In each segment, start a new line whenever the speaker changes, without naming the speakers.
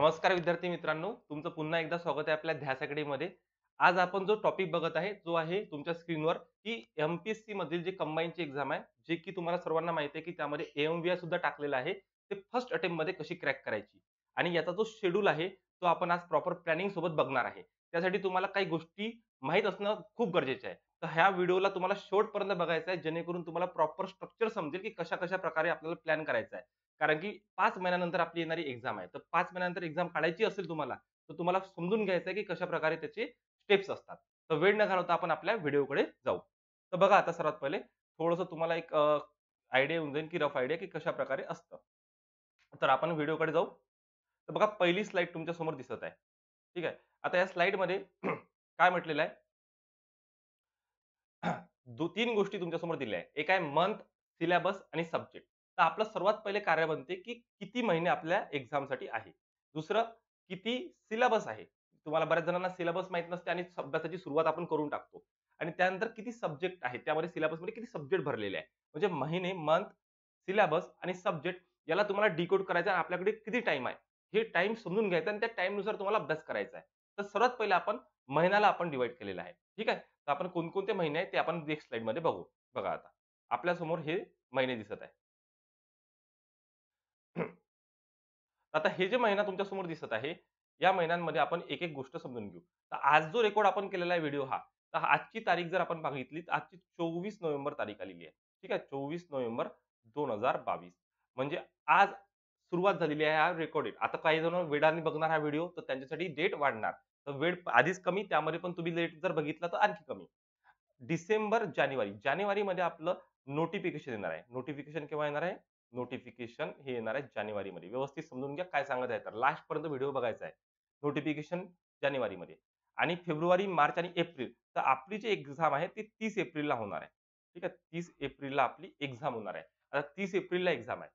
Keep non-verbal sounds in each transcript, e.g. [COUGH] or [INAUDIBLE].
नमस्कार विद्यार्थी मित्रांनो तुमचं पुन्हा एकदा स्वागत आहे आपल्या ध्यास मध्ये आज आपण जो टॉपिक बघत आहे जो आहे तुमच्या स्क्रीनवर की एमपीएससी मधील जे कंबाईनची एक्झाम आहे जे की तुम्हाला सर्वांना माहिती आहे की त्यामध्ये एएमव्हीआय सुद्धा टाकलेला आहे ते फर्स्ट अटेम्प्टमध्ये कशी क्रॅक करायची? आणि याचा जो शेड्यूल आहे तो आपण आज प्रॉपर प्लॅनिंग सोबत बघणार आहे. त्यासाठी तुम्हाला काही गोष्टी माहीत असणं खूप गरजेचं आहे. तर ह्या व्हिडिओला तुम्हाला शेवटपर्यंत बघायचं आहे जेणेकरून तुम्हाला प्रॉपर स्ट्रक्चर समजेल की कशा कशा प्रकारे आपल्याला प्लॅन करायचा आहे. कारण की पाच महिन्यानंतर आपली येणारी एक्झाम आहे. तर पाच महिन्यानंतर एक्झाम काढायची असेल तुम्हाला तर तुम्हाला समजून घ्यायचं आहे की कशा प्रकारे त्याचे स्टेप्स असतात. तर वेळ न घालवता आपण आपल्या व्हिडिओकडे जाऊ. तर बघा आता सर्वात पहिले थोडंसं तुम्हाला एक आयडिया येऊन जाईल की रफ आयडिया की कशा प्रकारे असतं. तर आपण व्हिडिओकडे जाऊ. तर बघा पहिली स्लाईड तुमच्यासमोर दिसत आहे. ठीक आहे? आता या स्लाईडमध्ये [CLEARS THROAT] काय म्हटलेलं आहे? दो तीन गोष्टी तुमच्यासमोर दिल्या आहे. एक आहे मंथ सिलेबस आणि सब्जेक्ट. तर आपलं सर्वात पहिले कार्य बनते की किती महिने आपल्या एक्झामसाठी आहे. दुसरं किती सिलेबस आहे. तुम्हाला बऱ्याच जणांना सिलेबस माहीत नसते आणि अभ्यासाची सुरुवात आपण करून टाकतो. आणि त्यानंतर किती सब्जेक्ट आहे त्यामध्ये सिलेबसमध्ये किती सब्जेक्ट भरलेले आहे म्हणजे महिने मंथ सिलेबस आणि सब्जेक्ट याला तुम्हाला डिकोड करायचा आपल्याकडे किती टाइम आहे. हे टाइम समजून घ्यायचं आणि त्या टाइमनुसार तुम्हाला अभ्यास करायचा आहे. तर सर्वात पहिले आपण महिन्याला आपण डिवाइड केलेला आहे. ठीक आहे? तर आपण कोणकोणते महिने आहेत ते आपण नेक्स्ट स्लाइडमध्ये बघू. बघा आता. आपल्यासमोर हे महिने दिसत आहे. आता हे जे महिना तुमच्यासमोर दिसत आहे या महिन्यांमध्ये आपण एक एक गोष्ट समजून घेऊ. तर आज जो रेकॉर्ड आपण केलेला आहे व्हिडिओ हा तर आजची तारीख जर आपण बघितली तर आजची चोवीस नोव्हेंबर तारीख आलेली आहे. ठीक आहे? चोवीस नोव्हेंबर दोन हजार बावीस. म्हणजे आज सुरुवात झालेली आहे हा रेकॉर्डेड आता काही जण वेळाने बघणार हा व्हिडिओ तर त्यांच्यासाठी डेट वाढणार. तर वेळ आधीच कमी त्यामध्ये पण तुम्ही लेट जर बघितला तर आणखी कमी. डिसेंबर जानेवारी. जानेवारीमध्ये आपलं नोटिफिकेशन येणार आहे. नोटिफिकेशन केव्हा येणार आहे? नोटिफिकेशन हे येणार आहे जानेवारीमध्ये. व्यवस्थित समजून घ्या काय सांगत आहे तर लास्ट पर्यंत व्हिडिओ बघायचा आहे. नोटिफिकेशन जानेवारीमध्ये. आणि फेब्रुवारी मार्च आणि एप्रिल तर आपली जी एक्झाम आहे ती तीस एप्रिलला होणार आहे. ठीक आहे? तीस एप्रिलला आपली एक्झाम होणार आहे. आता तीस एप्रिलला एक्झाम आहे.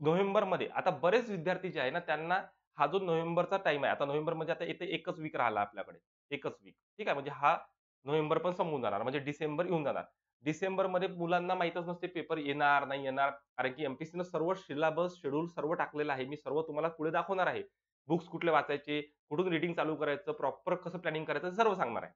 नोव्हेंबरमध्ये आता बरेच विद्यार्थी जे आहे ना त्यांना हा जो नोव्हेंबरचा टाइम आहे आता नोव्हेंबरमध्ये आता येते एकच वीक राहिला आपल्याकडे. एकच वीक ठीक आहे? म्हणजे हा नोव्हेंबर पण संपून जाणार. म्हणजे डिसेंबर येऊन जाणार. डिसेंबरमध्ये मुलांना माहितच नसते पेपर येणार नाही येणार. कारण की एमपीसीनं सर्व सिलेबस शेड्यूल सर्व टाकलेलं आहे. मी सर्व तुम्हाला पुढे दाखवणार आहे. बुक्स कुठले वाचायचे कुठून रिडिंग चालू करायचं प्रॉपर कसं प्लॅनिंग करायचं सर्व सांगणार आहे.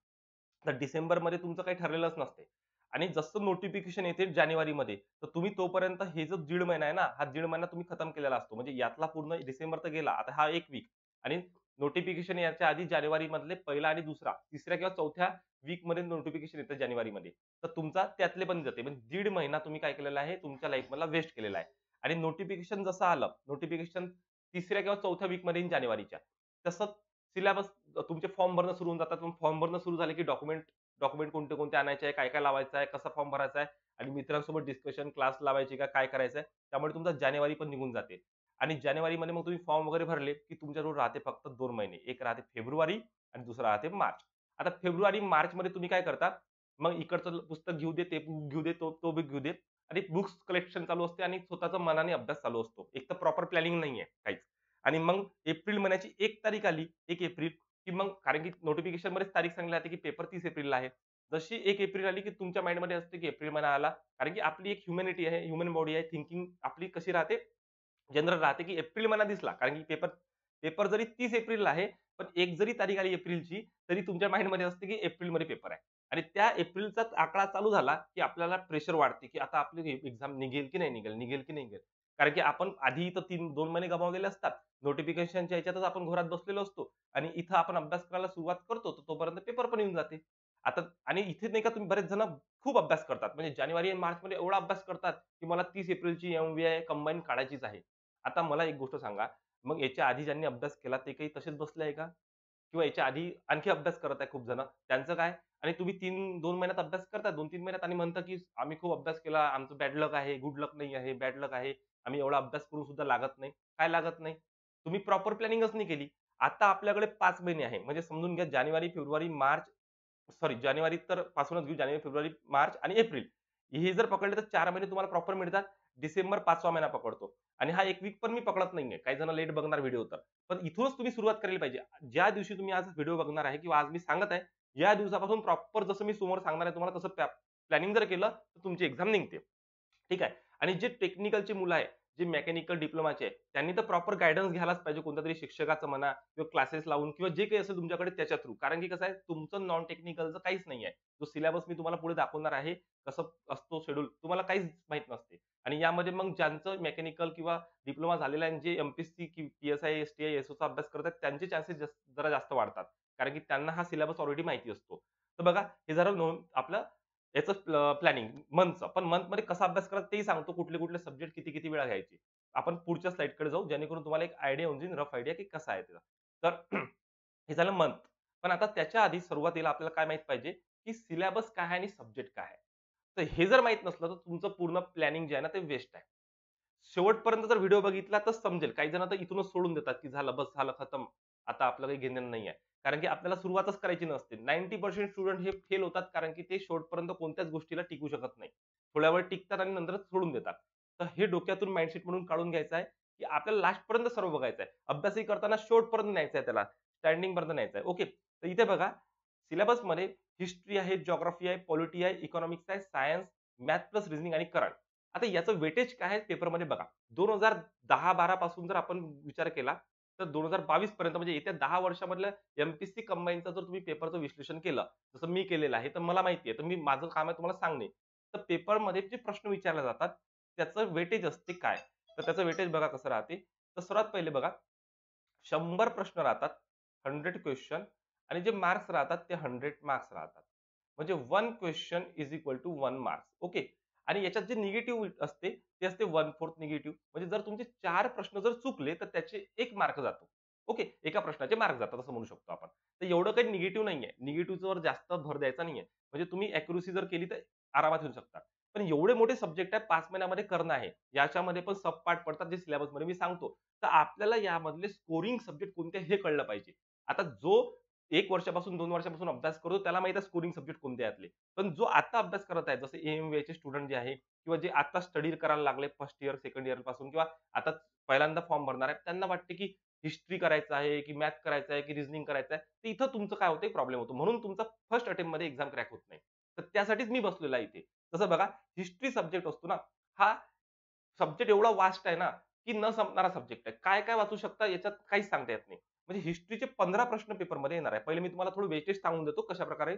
तर डिसेंबरमध्ये तुमचं काही ठरलेलंच नसते. आणि जसं नोटिफिकेशन येते जानेवारीमध्ये तर तुम्ही तोपर्यंत हे जो दीड महिना आहे ना हा दीड महिना तुम्ही खतम केलेला असतो. म्हणजे यातला पूर्ण डिसेंबर तर गेला. आता हा एक वीक आणि नोटिफिकेशन याच्या आधी जानेवारी मधले पहिला आणि दुसरा तिसऱ्या किंवा चौथ्या वीकमध्ये नोटिफिकेशन येतं जानेवारीमध्ये तर तुमचा त्यातले पण जाते. म्हणजे दीड महिना तुम्ही काय केलेला आहे? तुमच्या लाईफ मधला वेस्ट केलेला आहे. आणि नोटिफिकेशन जसं आलं नोटिफिकेशन तिसऱ्या किंवा चौथ्या वीकमध्ये जानेवारीच्या. तसंच सिलेबस तुमचे फॉर्म भरणं सुरू होऊन जातात. फॉर्म भरणं सुरू झाले की डॉक्युमेंट डॉक्युमेंट कोणते कोणते आणायचे आहे? काय काय लावायचं आहे? कसा फॉर्म भरायचा आहे? आणि मित्रांसोबत डिस्कशन क्लास लावायचे का? काय करायचं आहे? त्यामुळे तुमचा जानेवारी पण निघून जाते. आणि जानेवारीमध्ये मग तुम्ही फॉर्म वगैरे भरले की तुमच्याजवळ राहते फक्त दोन महिने. एक राहते फेब्रुवारी आणि दुसरा राहते मार्च. आता फेब्रुवारी मार्च मध्ये तुम्ही काय करता मग इकडचं पुस्तक घेऊ दे ते घेऊ दे तो तो घेऊ दे. आणि बुक्स कलेक्शन चालू असते आणि स्वतःचा मनाने अभ्यास चालू असतो. एक तर प्रॉपर प्लॅनिंग नाही आहे काहीच. आणि मग एप्रिल महिन्याची एक तारीख आली एक एप्रिल की मग कारण की नोटिफिकेशन मध्येच तारीख सांगली जाते की पेपर तीस एप्रिलला आहे. जशी एक एप्रिल आली की तुमच्या माइंडमध्ये असते की एप्रिल महिना आला. कारण की आपली एक ह्युमॅनिटी आहे ह्युमन बॉडी आहे थिंकिंग आपली कशी राहते? जनरल राहते की एप्रिल मला दिसला. कारण की पेपर पेपर जरी तीस एप्रिलला आहे पण एक जरी तारीख आली एप्रिलची तरी तुमच्या माइंडमध्ये असते की एप्रिलमध्ये पेपर आहे. आणि त्या एप्रिलचा आकडा चालू झाला की आपल्याला प्रेशर वाढते की आता आपली एक्झाम निघेल की नाही निघेल निघेल की नाही निघेल. कारण की आपण आधी तर तीन दोन महिने गमावलेले असतात. नोटिफिकेशनच्या याच्यातच आपण घरात बसलेलो असतो. आणि इथं आपण अभ्यास करायला सुरुवात करतो तर तोपर्यंत पेपर पण येऊन जाते. आता आणि इथे नाही का तुम्ही बरेच जण खूप अभ्यास करतात. म्हणजे जानेवारी आणि मार्च मध्ये एवढा अभ्यास करतात की मला तीस एप्रिलची आय कंबाईन काढायचीच आहे. आता मला एक गोष्ट सांगा. मग याच्या आधी ज्यांनी अभ्यास केला ते काही तसेच बसले आहे का? किंवा याच्या आधी आणखी अभ्यास करत आहे खूप जण? त्यांचं काय? आणि तुम्ही तीन दोन महिन्यात अभ्यास करता दोन तीन महिन्यात आणि म्हणता की आम्ही खूप अभ्यास केला आमचं बॅड लक आहे गुड लक नाही आहे बॅड लक आहे आम्ही एवढा अभ्यास करून सुद्धा लागत नाही. काय लागत नाही? तुम्ही प्रॉपर प्लॅनिंगच नाही केली. आता आपल्याकडे पाच महिने आहे. म्हणजे समजून घ्या जानेवारी फेब्रुवारी मार्च सॉरी जानेवारी तर पासूनच घेऊ जानेवारी फेब्रुवारी मार्च आणि एप्रिल. हे जर पकडले तर चार महिने तुम्हाला प्रॉपर मिळतात. डिसेंबर पाचवा महिना पकडतो. आणि हा एक वीक पण मी पकडत नाहीये. काही जण लेट बघणार व्हिडिओ तर. पण इथूनच तुम्ही सुरुवात करायला पाहिजे. ज्या दिवशी तुम्ही आज व्हिडिओ बघणार आहे किंवा आज मी सांगत आहे या दिवसापासून प्रॉपर जसं मी समोर सांगणार आहे तुम्हाला तसं प्लॅनिंग जर केलं तर तुमची एक्झाम निघते. ठीक आहे? आणि जे टेक्निकलचे मुलं आहे जे मेकॅनिकल डिप्लोमाचे आहे त्यांनी तर प्रॉपर गायडन्स घ्यायलाच पाहिजे कोणत्या तरी शिक्षकाचं म्हणा किंवा क्लासेस लावून किंवा जे काही असेल तुमच्याकडे त्याच्या थ्रू कारण की कसं आहे तुमचं नॉन टेक्निकलचं काहीच नाही आहे जो सिलेबस मी तुम्हाला पुढे दाखवणार आहे कसं असतो शेड्यूल तुम्हाला काहीच माहीत नसते. आणि यामध्ये मग ज्यांचं मेकॅनिकल किंवा डिप्लोमा झालेलं आहे जे एमपीएससी की पीएसआय एसटीआय एसओचा अभ्यास करतात त्यांचे चान्सेस जरा जास्त वाढतात. कारण की त्यांना हा सिलेबस ऑलरेडी माहिती असतो. तर बघा हे जरा नोंद आपलं याचं प्लॅनिंग मंथचं पण मंथमध्ये कसा अभ्यास करायचा तेही सांगतो कुठले कुठले सब्जेक्ट किती किती वेळा घ्यायचे. आपण पुढच्या स्लाइडकडे जाऊ जेणेकरून तुम्हाला एक आयडिया होऊन जाईल रफ आयडिया की कसा आहे त्याचा. तर [CLEARS THROAT] हे झालं मंथ पण आता त्याच्या आधी सुरुवातीला आपल्याला काय माहीत पाहिजे की सिलेबस काय आहे आणि सब्जेक्ट काय आहे. तर हे जर माहीत नसलं तर तुमचं पूर्ण प्लॅनिंग जे आहे ना ते वेस्ट आहे. शेवटपर्यंत जर व्हिडिओ बघितला तर समजेल. काही जण तर इथूनच सोडून देतात की झालं बस झालं खतम. आता आपलं काही घेणं नाही आहे. कारण की आपल्याला सुरुवातच करायची नसते. नाईन्टी पर्सेंट स्टुडंट हे फेल होतात कारण की ते शेवटपर्यंत कोणत्याच गोष्टीला टिकू शकत नाही. थोड्या वेळ टिकतात आणि नंतर सोडून देतात. तर हे डोक्यातून माइंडसेट म्हणून काढून घ्यायचं आहे की आपल्याला लास्टपर्यंत सर्व बघायचं आहे. अभ्यासही करताना शेवटपर्यंत न्यायचं आहे त्याला. स्टँडिंग पर्यंत न्यायचं आहे. ओके तर इथे बघा सिलेबसमध्ये हिस्ट्री आहे जॉग्राफी आहे पॉलिटी आहे इकॉनॉमिक्स आहे सायन्स मॅथ प्लस रिझनिंग आणि करंट आता याचं वेटेज काय आहे पेपरमध्ये बघा. दोन हजार दहा बारा पासून जर आपण विचार केला तर दोन हजार बावीस पर्यंत म्हणजे येत्या दहा वर्षामधल्या एमपीसी कंबाईनचा जर तुम्ही पेपरचं विश्लेषण केलं जसं मी केलेलं आहे तर मला माहिती आहे तर मी माझं काम आहे तुम्हाला सांगणे. तर पेपरमध्ये जे प्रश्न विचारले जातात त्याचं वेटेज असते काय? तर त्याचं वेटेज बघा कसं राहते. तर सर्वात पहिले बघा शंभर प्रश्न राहतात हंड्रेड क्वेश्चन आणि जे मार्क्स राहतात ते हंड्रेड मार्क्स राहतात. म्हणजे one question is equal to one marks okay आणि याच्यात जे निगेटिव्ह असते ते असते वन फोर्थ निगेटिव्ह म्हणजे जर तुमचे चार प्रश्न जर चुकले तर त्याचे एक मार्क जातो. ओके एका प्रश्नाचे मार्क जातात असं म्हणू शकतो आपण. तर एवढं काही निगेटिव्ह नाहीये. निगेटिव्हवर जास्त भर द्यायचा नाहीये. म्हणजे तुम्ही अॅक्युरेसी जर केली तर आरामात येऊ शकता. पण एवढे मोठे सब्जेक्ट आहे पाच महिन्यामध्ये करणं आहे. याच्यामध्ये पण सब पार्ट पडतात जे सिलेबसमध्ये मी सांगतो. तर आपल्याला यामधले स्कोरिंग सब्जेक्ट कोणते हे कळलं पाहिजे. आता जो एक वर्षापासून दोन वर्षापासून अभ्यास करतो त्याला माहिती आहे स्कोरिंग सब्जेक्ट कोणते यातले पण जो आता अभ्यास करत आहे जसे एम चे स्टुडंट जे आहे किंवा जे आता स्टडी करायला लागले फर्स्ट इयर सेकंड इयरपासून किंवा आता पहिल्यांदा फॉर्म भरणार आहे त्यांना वाटते की हिस्ट्री करायचं आहे की मॅथ करायचं आहे की रिझनिंग करायचं आहे तर इथं तुमचं काय होतं प्रॉब्लेम होतो. म्हणून तुमचा फर्स्ट अटेम्प्टमध्ये एक्झाम क्रॅक होत नाही. तर त्यासाठीच मी बसलेला आहे इथे. जसं बघा हिस्ट्री सब्जेक्ट असतो ना हा सब्जेक्ट एवढा वास्ट आहे ना की न संपणारा सब्जेक्ट आहे. काय काय वाचू शकता याच्यात काहीच सांगता येत नाही. म्हणजे हिस्ट्रीचे पंधरा प्रश्न पेपरमध्ये येणार आहे. पहिले मी तुम्हाला थोडं वेटेज सांगून देतो कशा प्रकारे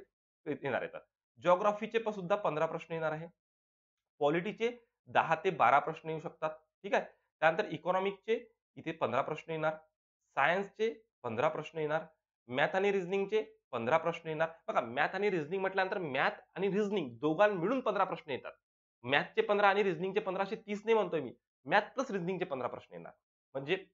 येणार आहेत. जॉग्राफीचे पण सुद्धा पंधरा प्रश्न येणार आहे. पॉलिटीचे दहा ते बारा प्रश्न येऊ शकतात. ठीक आहे? त्यानंतर इकॉनॉमिकचे इथे पंधरा प्रश्न येणार. सायन्सचे पंधरा प्रश्न येणार. मॅथ आणि रिझनिंगचे पंधरा प्रश्न येणार. बघा मॅथ आणि रिझनिंग म्हटल्यानंतर मॅथ आणि रिझनिंग दोघां मिळून पंधरा प्रश्न येतात. मॅथचे पंधरा आणि रिझनिंगचे पंधराशे तीस नाही म्हणतोय मी. मॅथ प्लस रिझनिंगचे पंधरा प्रश्न येणार. म्हणजे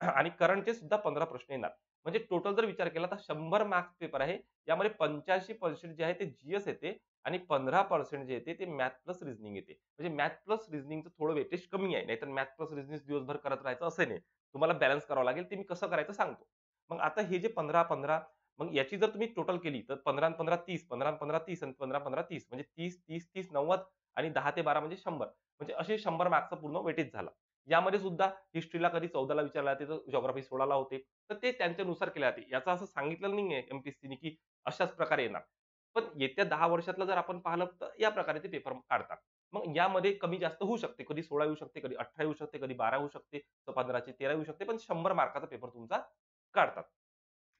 आणि करंटचे सुद्धा पंधरा प्रश्न येणार. म्हणजे टोटल जर विचार केला तर शंभर मार्क्स पेपर आहे. यामध्ये पंच्याऐंशी पर्सेंट जे आहे ते जीएस येते आणि पंधरा पर्सेंट जे येते ते मॅथ प्लस रिझनिंग येते. म्हणजे मॅथ प्लस रिझनिंगचं थोडं वेटेज कमी आहे. नाहीतर मॅथ प्लस रिझनिंग दिवसभर करत राहायचं असे नाही. तुम्हाला बॅलन्स करावं लागेल. ते मी कसं करायचं सांगतो. मग आता हे जे पंधरा पंधरा मग याची जर तुम्ही टोटल केली तर पंधरा पंधरा तीस पंधरा पंधरा तीस आणि पंधरा पंधरा तीस म्हणजे तीस तीस तीस नव्वद आणि दहा ते बारा म्हणजे शंभर. म्हणजे असे शंभर मार्क्सचा पूर्ण वेटेज झाला. यामध्ये सुद्धा हिस्ट्रीला कधी चौदाला विचारला जाते तर जॉग्राफी सोळाला होते. तर ते त्यांच्यानुसार केले जाते. याचं असं सांगितलं आहे एमपीएससीने की अशाच प्रकारे येणार. पण येत्या दहा वर्षातला जर आपण पाहिलं तर या प्रकारे ते पेपर काढतात. मग यामध्ये कमी जास्त होऊ शकते. कधी सोळा येऊ शकते कधी अठरा येऊ शकते कधी बारा होऊ शकते तर पंधराचे तेरा येऊ शकते. पण शंभर मार्काचा पेपर तुमचा काढतात.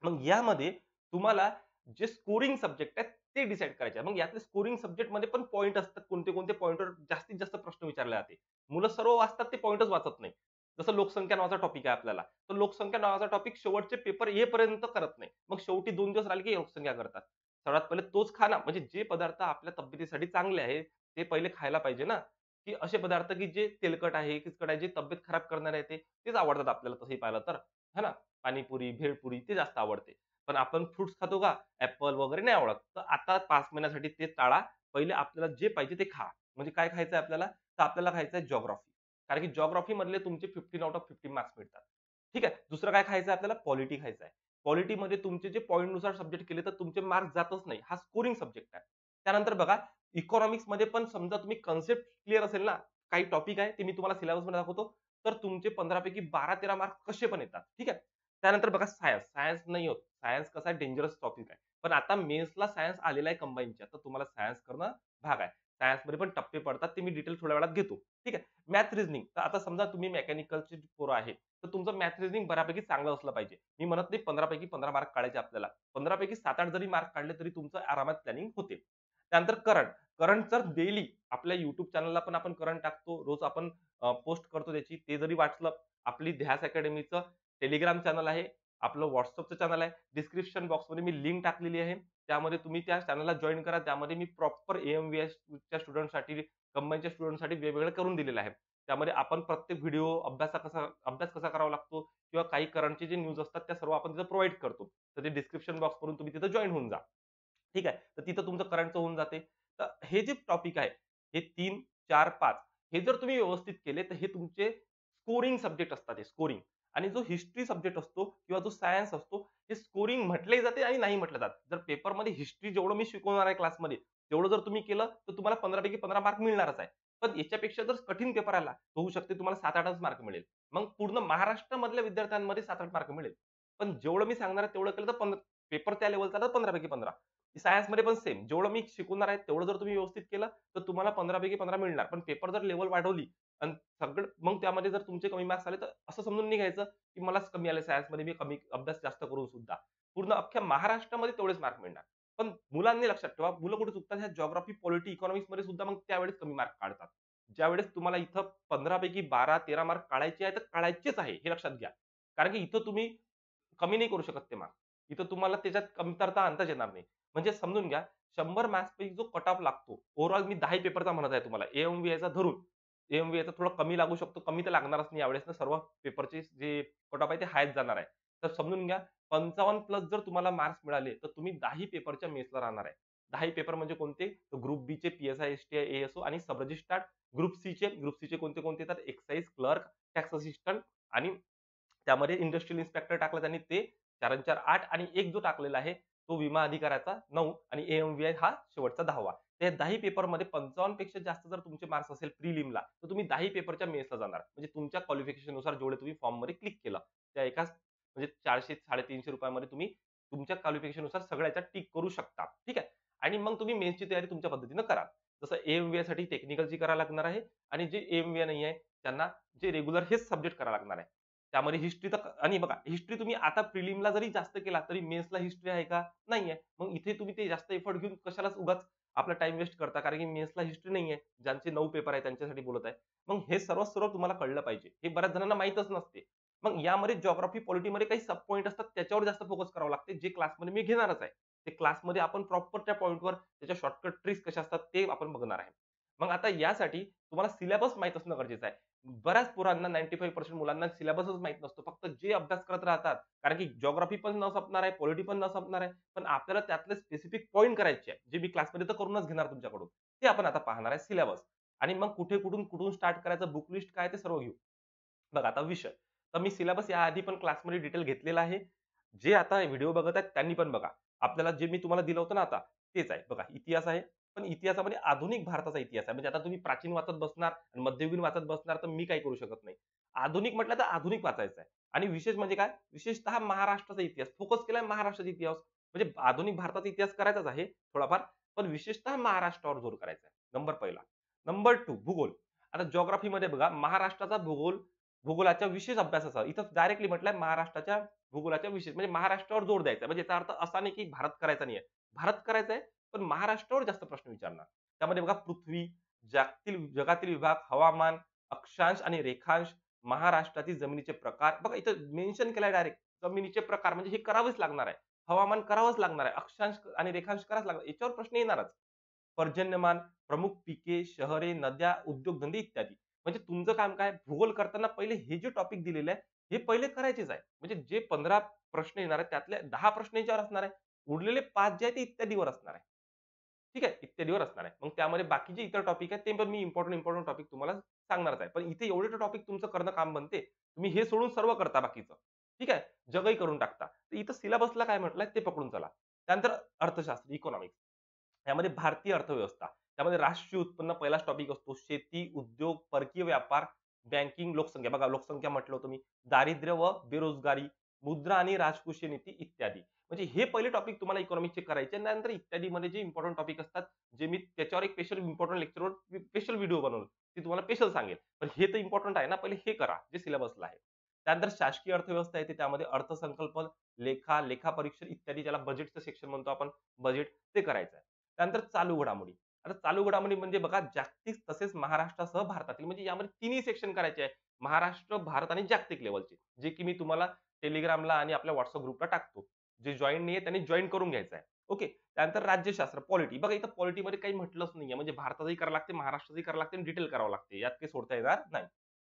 मग यामध्ये तुम्हाला जे स्कोरिंग सब्जेक्ट आहेत ते डिसाईड करायचे. मग यातले स्कोरिंग सब्जेक्टमध्ये पण पॉईंट असतात. कोणते कोणते पॉईंटवर जास्तीत जास्त प्रश्न विचारले जाते. मुलं सर्व वाचतात ते पॉईंटच वाचत नाही जसं लोकसंख्या नावाचा टॉपिक आहे आपल्याला. तर लोकसंख्या नावाचा टॉपिक शेवटचे पेपर येपर्यंत करत नाही. मग शेवटी दोन दिवस राहिले की लोकसंख्या करतात सर्वात पहिले तोच खाना म्हणजे जे पदार्थ आपल्या तब्येतीसाठी चांगले आहे ते पहिले खायला पाहिजे ना. की असे पदार्थ की जे तेलकट आहे किचकट आहे जे तब्येत खराब करणारे आहे तेच आवडतात आपल्याला तसंही पाहिलं तर. है ना? पाणीपुरी भेळपुरी ते जास्त आवडते. पण आपण फ्रुट्स खातो का? ऍपल वगैरे नाही आवडत. तर आता पाच महिन्यासाठी ते टाळा. पहिले आपल्याला जे पाहिजे ते खा. म्हणजे काय खायचं आहे आपल्याला? तर आपल्याला खायचं आहे जॉग्राफी कारण की जॉग्राफी मधले तुमचे fifteen out of fifteen marks मिळतात. ठीक आहे? दुसरं काय खायचं आहे आपल्याला? पॉलिटी खायचं आहे पॉलिटीमध्ये तुमचे जे पॉईंटनुसार सब्जेक्ट केले तर तुमचे मार्क्स जातच नाही. हा स्कोरिंग सब्जेक्ट आहे. त्यानंतर बघा इकॉनॉमिक्समध्ये पण समजा तुम्ही कन्सेप्ट क्लिअर असेल ना काही टॉपिक आहे ते मी तुम्हाला सिलेबसमध्ये दाखवतो तर तुमचे पंधरा पैकी बारा तेरा मार्क कसे पण येतात. ठीक आहे? त्यानंतर बघा सायन्स सायन्स नाही होत. सायन्स कसा डेंजरस टॉपिक आहे. पण आता मेन्सला सायन्स आलेला आहे कंबाईनच्या तर तुम्हाला सायन्स करणं भाग आहे. सायन्समध्ये पण टप्पे पडतात. ते मी डिटेल थोड्या वेळात घेतो. ठीक आहे? मॅथ रिझनिंग तर आता समजा तुम्ही मेकॅनिकलचे पोरं आहे. तर तुमचं मॅथ रिझनिंग बऱ्यापैकी चांगलं असलं पाहिजे. मी म्हणत नाही पंधरा पैकी पंधरा मार्क काढायचे आपल्याला. पंधरा पैकी सात आठ जरी मार्क काढले तरी तुमचं आरामात प्लॅनिंग होते. त्यानंतर करंट करंट जर डेली आपल्या युट्यूब चॅनलला पण आपण करंट टाकतो. रोज आपण पोस्ट करतो त्याची. ते जरी वाचलं आपली ध्यास अकॅडमीचं टेलिग्राम चॅनल आहे आपलं व्हॉट्सअपचं चॅनल आहे. डिस्क्रिप्शन बॉक्समध्ये मी लिंक टाकलेली आहे. त्यामध्ये तुम्ही त्या चॅनलला जॉईन करा. त्यामध्ये मी प्रॉपर एम व्ही च्या स्टुडंटसाठी कंबाईनच्या स्टुडंटसाठी वेगवेगळं करून दिलेलं आहे. त्यामध्ये आपण प्रत्येक व्हिडिओ अभ्यास कसा अभ्यास कसा करावा लागतो किंवा काही करंटचे जे न्यूज असतात त्या सर्व आपण तिथं प्रोव्हाइड करतो. तर ते डिस्क्रिप्शन बॉक्स करून तुम्ही तिथं जॉईन होऊन जा. ठीक आहे? तर तिथं तुमचं करंटचं होऊन जाते. तर हे जे टॉपिक आहे हे तीन चार पाच हे जर तुम्ही व्यवस्थित केले तर हे तुमचे स्कोरिंग सब्जेक्ट असतात हे स्कोरिंग आणि जो हिस्ट्री सब्जेक्ट असतो किंवा जो सायन्स असतो हे स्कोरिंग म्हटले जाते आणि नाही म्हटलं जात. जर पेपरमध्ये हिस्ट्री जेवढं मी शिकवणार आहे क्लासमध्ये तेवढं जर तुम्ही केलं तर तुम्हाला पंधरापैकी पंधरा मार्क मिळणारच आहे. पण याच्यापेक्षा जर कठीण पेपर आला होऊ शकते तुम्हाला सात आठच मार्क मिळेल. मग पूर्ण महाराष्ट्रामधल्या विद्यार्थ्यांमध्ये सात आठ मार्क मिळेल. पण जेवढं मी सांगणार आहे तेवढं केलं तर पंधरा पेपर त्या लेवलचा तर पंधरापैकी पंधरा. सायन्समध्ये पण सेम जेवढं मी शिकवणार आहे तेवढं जर तुम्ही व्यवस्थित केलं तर तुम्हाला पंधरापैकी पंधरा मिळणार. पण पेपर जर लेवल वाढवली आणि सगळं मग त्यामध्ये जर तुमचे कमी मार्क्स आले तर असं समजून निघायचं घ्यायचं की मलाच कमी आले सायन्समध्ये मी कमी अभ्यास जास्त करून सुद्धा. पूर्ण अख्ख्या महाराष्ट्रामध्ये तेवढेच मार्क मिळणार. पण मुलांनी लक्षात ठेवा मुलं कुठे चुकतात ह्या जॉग्राफी पॉलिटी इकॉनॉमिक्समध्ये सुद्धा मग त्यावेळेस कमी मार्क काढतात. ज्यावेळेस तुम्हाला इथं पंधरा पैकी बारा तेरा मार्क काढायचे आहे तर काढायचेच आहे हे लक्षात घ्या. कारण की इथं तुम्ही कमी नाही करू शकत ते मार्क इथं तुम्हाला त्याच्यात कमतरता अंदाज येणार नाही. म्हणजे समजून घ्या शंभर मार्क्स पैकी जो कट ऑफ लागतो ओव्हरऑल मी दहा पेपरचा म्हणत आहे तुम्हाला एम व्ही आयचा धरून. एमव्ही याचा थोडा कमी लागू शकतो. कमी तर लागणारच नाही यावेळेस. ना सर्व पेपरचे जे कट ऑफ आहे ते हायच जाणार आहे. तर समजून घ्या पंचावन्न प्लस जर तुम्हाला मार्क्स मिळाले तर तुम्ही दहाही पेपरच्या मेसला राहणार आहे. दहाही पेपर म्हणजे कोणते? ग्रुप बी चे P S I S T I SO आणि सब ग्रुप सी चे ग्रुप सी चे कोणते कोणते? तर एक्साईज क्लर्क टॅक्स असिस्टंट आणि त्यामध्ये इंडस्ट्रियल इन्स्पेक्टर टाकला त्यांनी ते. चार चार आठ आणि एक जो टाकलेला आहे तो विमा अधिकाराचा नऊ आणि एएमव्हीआय हा शेवटचा दहावा. त्या दहाही पेपरमध्ये पंचावन्नपेक्षा जास्त जर तुमचे मार्क्स असेल प्रिलिमला तर तुम्ही दहाही पेपरच्या मेसला जाणार. म्हणजे तुमच्या क्वालिफिकेशननुसार जेवढे तुम्ही फॉर्ममध्ये क्लिक केलं त्या एकाच म्हणजे चारशे साडेतीनशे रुपयामध्ये तुम्ही तुमच्या क्वालिफिकेशननुसार सगळ्याच्या टिक करू शकता. ठीक आहे? आणि मग तुम्ही मेन्सची तयारी तुमच्या पद्धतीनं करा. जसं एएमव्हीआयसाठी टेक्निकलची करायला लागणार आहे आणि जे एएमव्हीआय नाही आहे त्यांना जे रेग्युलर हेच सब्जेक्ट करायला लागणार आहे. त्यामध्ये हिस्ट्री तर आणि बघा हिस्ट्री तुम्ही आता प्रिलिमला जरी जास्त केला तरी मेन्सला हिस्ट्री आहे का? नाहीये. मग इथे तुम्ही ते जास्त एफर्ट घेऊन कशालाच उगाच आपला टाइम वेस्ट करता. कारण की मेन्सला हिस्ट्री नाहीये. ज्यांचे नऊ पेपर आहे त्यांच्यासाठी बोलत आहे. मग हे सर्व सर्व तुम्हाला कळलं पाहिजे. हे बऱ्याच जणांना माहीतच नसते. मग यामध्ये जॉग्राफी पॉलिटीमध्ये काही सब पॉईंट असतात त्याच्यावर जास्त फोकस करावं लागते. जे क्लासमध्ये मी घेणारच आहे. ते क्लासमध्ये आपण प्रॉपर त्या पॉईंटवर त्याच्या शॉर्टकट ट्रिक्स कशा असतात ते आपण बघणार आहे. मग आता यासाठी तुम्हाला सिलेबस माहीत असणं गरजेचं आहे. बऱ्याच पोरांना नाईन्टी फाईव्ह पर्सेंट मुलांना सिलेबसच माहीत नसतो. फक्त जे अभ्यास करत राहतात कारण की जॉग्राफी पण न संपणार आहे पॉलिटी पण न संपणार आहे पण आपल्याला त्यातले स्पेसिफिक पॉईंट करायचे आहे जे मी क्लासमध्ये तर करूनच घेणार तुमच्याकडून. ते आपण आता पाहणार आहे सिलेबस आणि मग कुठे कुठून कुठून स्टार्ट करायचं बुक लिस्ट काय ते सर्व घेऊ. बघा आता विषय. तर मी सिलेबस याआधी पण क्लासमध्ये डिटेल घेतलेला आहे. जे आता व्हिडिओ बघत आहेत त्यांनी पण बघा. आपल्याला जे मी तुम्हाला दिलं होतं ना आता तेच आहे. बघा इतिहास आहे. पण इतिहासामध्ये म्हणजे आधुनिक भारताचा इतिहास आहे. म्हणजे आता तुम्ही प्राचीन वाचत बसणार आणि मध्ययुगीन वाचत बसणार तर मी काही करू शकत नाही. आधुनिक म्हटलं तर आधुनिक वाचायचं आहे. आणि विशेष म्हणजे काय? विशेषतः महाराष्ट्राचा इतिहास. फोकस केलाय महाराष्ट्राचा इतिहास. म्हणजे आधुनिक भारताचा इतिहास करायचाच आहे थोडाफार. पण विशेषतः महाराष्ट्रावर जोर करायचा आहे. नंबर पहिला. नंबर टू भूगोल. आता जॉग्राफीमध्ये बघा महाराष्ट्राचा भूगोल भूगोलाच्या विशेष अभ्यासाचा. इथं डायरेक्टली म्हटलंय महाराष्ट्राच्या भूगोलाच्या विशेष म्हणजे महाराष्ट्रावर जोर द्यायचा म्हणजे याचा अर्थ असा नाही की भारत करायचा नाही भारत करायचा आहे पण महाराष्ट्रावर जास्त प्रश्न विचारणार. त्यामध्ये बघा पृथ्वी जागतील जगातील विभाग हवामान अक्षांश आणि रेखांश महाराष्ट्रातील जमिनीचे प्रकार. बघा इथं मेन्शन केलाय डायरेक्ट जमिनीचे प्रकार म्हणजे हे करावेच लागणार आहे. हवामान करावंच लागणार आहे. अक्षांश आणि रेखांश करावंच लागणार. याच्यावर प्रश्न येणारच. पर्जन्यमान प्रमुख पिके शहरे नद्या उद्योगधंदे इत्यादी. म्हणजे तुमचं काम काय? भूगोल करताना पहिले हे जे टॉपिक दिलेले आहे हे पहिले करायचेच आहे. म्हणजे जे पंधरा प्रश्न येणार आहेत त्यातले दहा प्रश्न याच्यावर असणार आहे. उरलेले पाच जे आहे ते इत्यादीवर असणार आहे. ठीक आहे इत्यादीवर असणार आहे. मग त्यामध्ये बाकीचे इतर टॉपिक आहेत ते पण मी इम्पॉर्टंट इम्पॉर्टंट टॉपिक तुम्हाला सांगणारच आहे. पण इथे एवढे टॉपिक तुमचं करणं काम बनते. तुम्ही हे सोडून सर्व करता बाकीचं. ठीक आहे? जगही करून टाकता. तर इथं सिलेबसला काय म्हटलंय ते पकडून चला. त्यानंतर अर्थशास्त्र इकॉनॉमिक्स यामध्ये भारतीय अर्थव्यवस्था. त्यामध्ये राष्ट्रीय उत्पन्न पहिलाच टॉपिक असतो. शेती उद्योग परकीय व्यापार बँकिंग लोकसंख्या. बघा लोकसंख्या म्हटलं होतं मी. दारिद्र्य व बेरोजगारी मुद्रा आणि राजकोषीय नीती इत्यादी. म्हणजे हे पहिले टॉपिक तुम्हाला इकॉनॉमिक्सचे करायचे नंतर इत्यादीमध्ये जे इम्पॉर्टंट टॉपिक असतात, जे मी त्याच्यावर एक स्पेशल इम्पॉर्टंट लेक्चरवर स्पेशल व्हिडिओ बनवलं. ते तुम्हाला स्पेशल सांगेल. पण हे तर इम्पॉर्टंट आहे ना, पहिले हे करा, जे सिलेबसला आहे. त्यानंतर शासकीय अर्थव्यवस्था येते. त्यामध्ये अर्थसंकल्प, लेखा, लेखापरीक्षण इत्यादी ज्याला बजेटचं सेक्शन म्हणतो आपण, बजेट ते करायचं आहे. त्यानंतर चालू घडामोडी. आता चालू घडामोडी म्हणजे बघा जागतिक तसेच महाराष्ट्रासह भारतातील म्हणजे यामध्ये तिन्ही सेक्शन करायचे आहे. महाराष्ट्र, भारत आणि जागतिक लेवलचे जे की मी तुम्हाला टेलिग्रामला आणि आपल्या व्हॉट्सअप ग्रुपला टाकतो. जे जॉइन नाहीये त्यांनी जॉईन करून घ्यायचं आहे. ओके. त्यानंतर राज्यशास्त्र, पॉलिटी. बघा इथं पॉलिटीमध्ये काही म्हटलंच नाहीये. म्हणजे भारतातही करावं लागते, महाराष्ट्रातही करावं लागते आणि डिटेल करावं लागते. यात काही सोडता येणार नाही.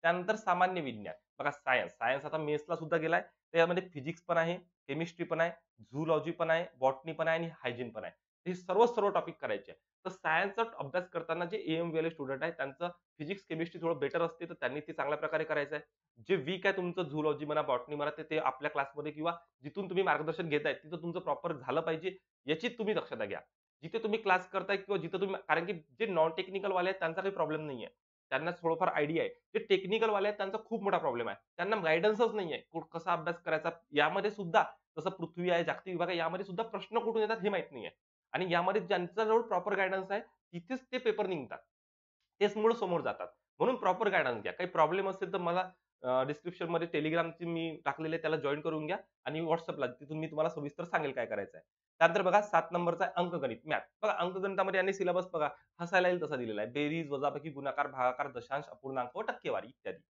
त्यानंतर सामान्य विज्ञान. बघा सायन्स. सायन्स आता मेसला सुद्धा गेलाय. त्यामध्ये फिजिक्स पण आहे, केमिस्ट्री पण आहे, झूलॉजी पण आहे, बॉटनी पण आहे आणि हायजीन पण आहे. हे सर्व सर्व टॉपिक करायचे आहे. तर सायन्सचा अभ्यास करताना जे एम एएमवीवाले स्टुडंट आहे त्यांचं फिजिक्स, केमिस्ट्री थोडं बेटर असते, तर त्यांनी ते चांगल्या प्रकारे करायचं आहे. जे वीक आहे तुमचं झुलॉजी म्हणा, बॉटनी म्हणा, ते आपल्या क्लासमध्ये किंवा जिथून तुम्ही मार्गदर्शन घेताय तिथं तुमचं प्रॉपर झालं पाहिजे, याची तुम्ही दक्षता घ्या. जिथे तुम्ही क्लास करताय किंवा जिथे तुम्ही कारण की जे नॉन टेक्निकल वाले आहेत त्यांचा काही प्रॉब्लेम नाहीये. त्यांना थोडंफार आयडिया आहे. जे टेक्निकल वाले आहेत त्यांचा खूप मोठा प्रॉब्लेम आहे. त्यांना गाईडन्सच नाहीये. कुठ कसा अभ्यास करायचा यामध्ये सुद्धा जसं पृथ्वी आहे, जागतिक विभाग आहे, यामध्ये सुद्धा प्रश्न कुठून येतात हे माहीत नाहीये. आणि यामध्ये ज्यांच्याजवळ प्रॉपर गायडन्स आहे, तिथेच ते पेपर निघतात. तेच मूळ समोर जातात. म्हणून प्रॉपर गायडन्स घ्या. काही प्रॉब्लेम असेल तर मला डिस्क्रिप्शनमध्ये टेलिग्रामची मी टाकलेले त्याला जॉईन करून घ्या आणि व्हॉट्सअपला तिथून मी तुम्हाला सविस्तर सांगेल काय करायचं आहे. त्यानंतर बघा सात नंबरचा आहे अंकगणित, मॅथ. बघा अंकगणितामध्ये आणि सिलेबस बघा हसायला येईल तसा दिलेला आहे. बेरीज, वजाबाकी, गुणाकार, भागाकार, दशांश, अपूर्णांक व टक्केवारी इत्यादी.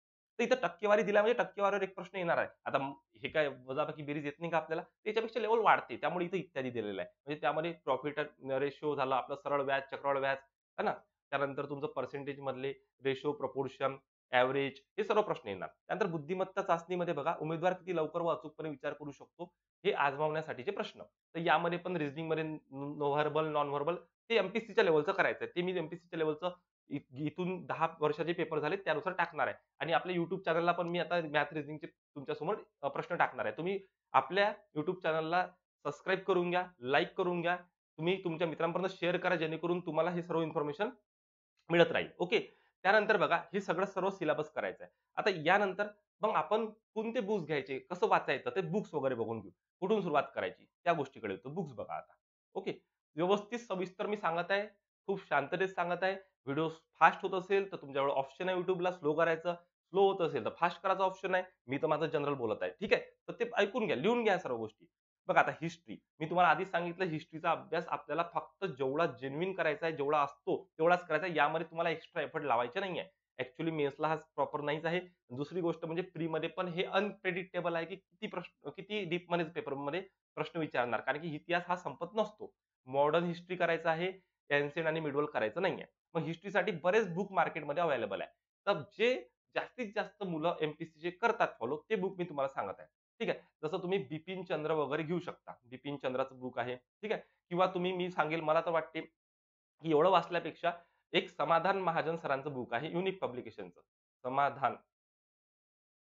तर इथं टक्केवारी दिल्या म्हणजे टक्केवारीवर एक प्रश्न येणार आहे. आता हे काय वजाबाकी, बेरीज येत नाही का आपल्याला? त्याच्यापेक्षा लेवल वाढते. त्यामुळे इथं इत्यादी दिलेलं आहे. म्हणजे त्यामध्ये प्रॉफिट रेशो झाला, आपलं सरळ व्याज, चक्रवाढ व्याज, है ना? त्यानंतर तुमचं पर्सेंटेज मधले रेशो, प्रपोर्शन, ऍव्हरेज हे सर्व प्रश्न येणार. त्यानंतर बुद्धिमत्ता चाचणीमध्ये बघा उमेदवार किती लवकर व अचूकपणे विचार करू शकतो, हे आजमावण्यासाठीचे प्रश्न. तर यामध्ये पण रिझनिंगमध्ये नो व्हर्बल, नॉन व्हर्बल ते एमपीसीच्या लेवलचं करायचं ते मी एमपीसीच्या लेवलचं इथून दहा वर्षाचे पेपर झाले त्यानुसार टाकणार आहे. आणि आपल्या युट्यूब चॅनलला पण मी आता मॅथ रिझनिंगचे तुमच्यासमोर प्रश्न टाकणार आहे. तुम्ही आपल्या युट्यूब चॅनलला सबस्क्राईब करून घ्या, लाईक करून घ्या. तुम्ही तुमच्या मित्रांपर्यंत शेअर करा जेणेकरून तुम्हाला हे सर्व इन्फॉर्मेशन मिळत राहील. ओके. त्यानंतर बघा हे सगळं सर्व सिलेबस करायचं आहे. आता यानंतर मग आपण कोणते बुक्स घ्यायचे, कसं वाचायचं ते बुक्स वगैरे बघून घेऊ. कुठून सुरुवात करायची त्या गोष्टीकडे येतो. बुक्स बघा आता. ओके. व्यवस्थित सविस्तर मी सांगत आहे. खूप शांततेत सांगत आहे. व्हिडिओ फास्ट होत असेल तर तुमच्याकडे ऑप्शन आहे युट्यूबला स्लो करायचं. स्लो होत असेल तर फास्ट करायचा ऑप्शन आहे. मी तर माझं जनरल बोलत आहे. ठीक आहे. तर ते ऐकून घ्या, लिहून घ्या सर्व गोष्टी. बघा आता हिस्ट्री. मी तुम्हाला आधीच सांगितलं हिस्ट्रीचा अभ्यास आपल्याला फक्त जेवढा जेन्युन करायचा आहे, जेवढा असतो तेवढाच करायचा आहे. यामध्ये तुम्हाला एक्स्ट्रा एफर्ट लावायचे नाहीये. ऍक्च्युली मेन्सला हा प्रॉपर नाहीच आहे. दुसरी गोष्ट म्हणजे प्रीमध्ये पण हे अनप्रेडिक्टेबल आहे, की किती प्रश्न किती डीपमध्ये पेपरमध्ये प्रश्न विचारणार. कारण की इतिहास हा संपत नसतो. मॉडर्न हिस्ट्री करायचा आहे, एन्शियंट आणि मिडवल करायचं नाहीये. मग हिस्ट्रीसाठी बरेच बुक मार्केटमध्ये अवेलेबल आहे. तर जे जास्तीत जास्त मुलं एमपीएससीचे करतात फॉलो ते बुक मी तुम्हाला सांगत आहे. ठीक आहे. जसं तुम्ही बिपिन चंद्र वगैरे घेऊ शकता. बिपिन चंद्राचं बुक आहे. ठीक आहे. किंवा तुम्ही मी सांगेल मला तर वाटते, की एवढं वाचल्यापेक्षा एक समाधान महाजन सरांचं बुक आहे युनिक पब्लिकेशनचं. समाधान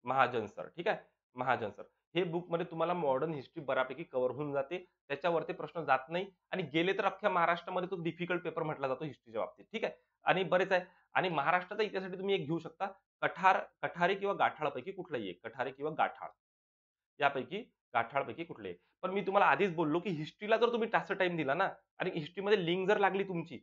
महाजन सर. ठीक आहे. महाजन सर. हे बुकमध्ये तुम्हाला मॉडर्न हिस्ट्री बऱ्यापैकी कव्हर होऊन जाते. त्याच्यावरती प्रश्न जात नाही आणि गेले तर अख्ख्या महाराष्ट्रामध्ये तो डिफिकल्ट पेपर म्हटला जातो हिस्ट्रीच्या बाबतीत. ठीक आहे. आणि बरेच आहे. आणि महाराष्ट्राचा इतिहासाठी तुम्ही एक घेऊ शकता. कठार कठारी किंवा गाठाळपैकी कुठलाही एक. कठारी किंवा गाठाळ. यापैकी गाठाळपैकी कुठले पण मी तुम्हाला आधीच बोललो, की हिस्ट्रीला जर तुम्ही जास्त टाइम दिला ना आणि हिस्ट्रीमध्ये लिंक जर लागली तुमची,